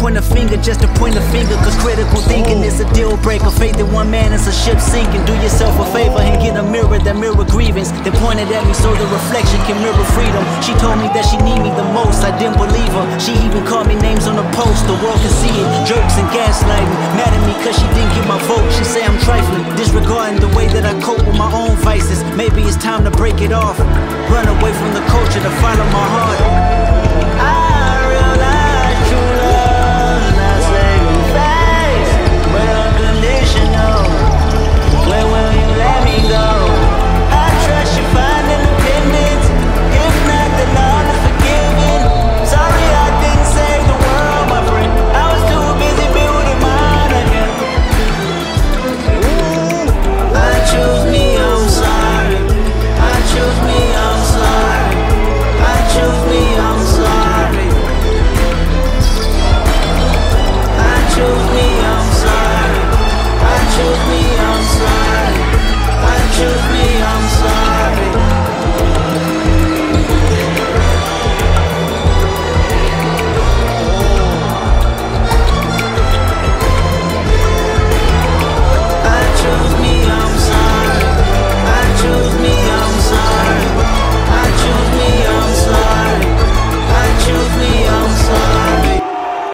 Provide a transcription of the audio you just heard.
point a finger just to point a finger. Cause critical thinking is a deal breaker. Faith in one man is a ship sinking. Do yourself a favor and get a mirror that mirror grievance. They pointed at me so the reflection can mirror freedom. She told me that she need me the most. I didn't believe her. She even called me names on the post. The world can see it. Jokes and gaslighting. Mad at me cause she didn't get my vote. She say I'm trifling. Disregarding the way that I cope with my own vices. Maybe it's time to break it off. Run away from the culture to follow my heart.